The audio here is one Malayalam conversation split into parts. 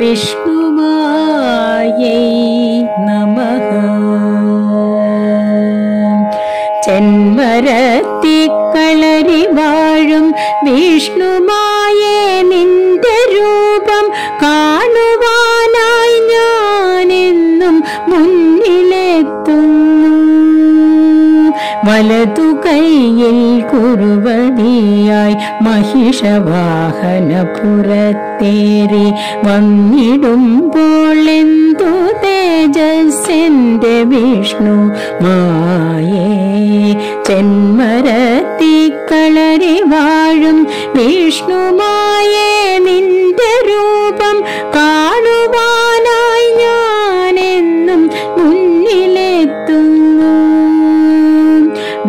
വിഷ്ണുവായൈ നമഃ. ചെന്മരത്തിക്കളരി വാഴും വിഷ്ണുമായേ നിന്റെ രൂപം കാണുവാനായി ഞാനെന്നും മുന്നിലെത്തുന്നു. വലതു കൈയിൽ കുറുവടിയായി മഹിഷവാഹന പുറത്തേറി വന്നിടുമ്പോൾ എന്തു തേജസ്സിന്റെ വിഷ്ണു മായേ. ചെന്മരത്തിക്കളരി വാഴും വിഷ്ണുമായേ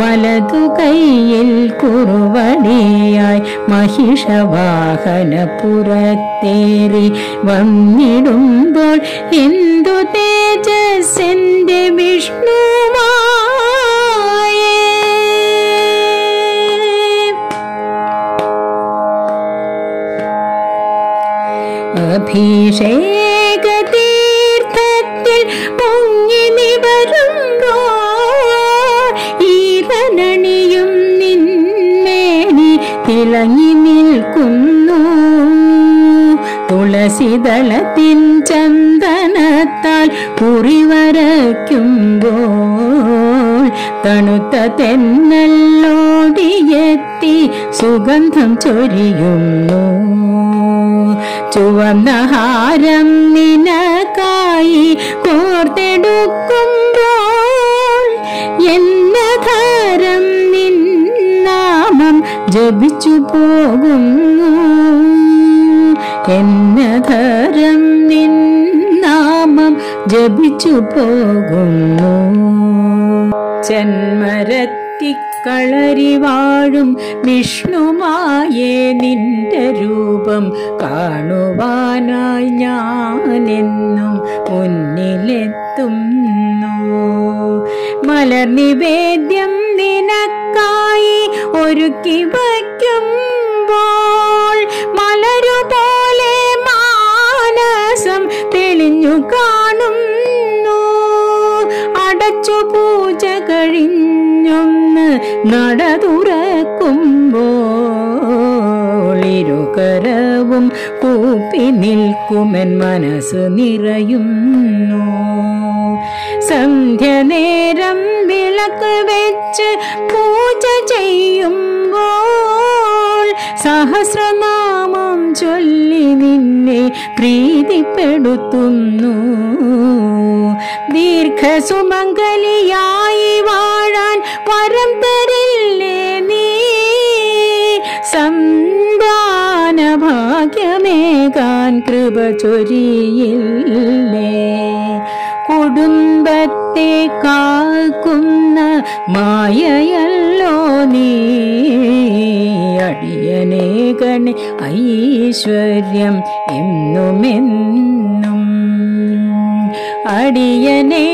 വലതു കൈയിൽ കുറുവടിയായി മഹിഷവാഹന പുറത്തേറി വന്നിടുമ്പോൾ എന്തു തേജസ്സെന്റെ വിഷ്ണു അഭിഷേക തുളസിദളത്തിൻ ചന്ദനത്താൽ കുറിവരയ്ക്കുമ്പോൾ തണുത്ത തെന്നല്ലോടിയെത്തി സുഗന്ധം ചൊരിയുന്നു. ചുവന്ന ഹാരം നിനക്കായി കോർത്തെടുക്കുമ്പോൾ എന്ന ധാരം നിന്നാമം ജപിച്ചു പോകുന്നു എന്നധരം നിൻ നാമം ജപിച്ചു പോകുന്നു. ചെന്മരത്തിക്കളരിവാഴും വിഷ്ണുമായേ നിന്റെ രൂപം കാണുവാനായി ഞാനെന്നും മുന്നിലെത്തുന്നു. മലർനിവേദ്യം നിനക്കായി ഒരുക്കി വയ്ക്കുമ്പോൾ തെളിഞ്ഞു കാണുന്നു. അടച്ചു പൂജ കഴിഞ്ഞൊന്ന് നട തുറക്കുമ്പോൾ ഇരുകരവും കൂപ്പി നിൽക്കുമെൻ മനസ്സ് നിറയുന്നു. സന്ധ്യ നേരം വിളക്ക് വെച്ച് പൂജ ചെയ്യുമ്പോൾ സഹസ്രനാമം ചൊല്ലി നിന്നെ പ്രീതിപ്പെടുത്തുന്നു. ദീർഘസുമംഗലിയായി വാഴാൻ വരം തരില്ലേ നീ? സന്താന ഭാഗ്യമേകാൻ കൃപ ചൊരിയില്ലേ? കുടുംബത്തെ കാക്കുന്ന മായയല്ലോ നീ. അടിയനേ ഗണ ഐശ്വര്യം എന്നുമെന്നും അടിയനേ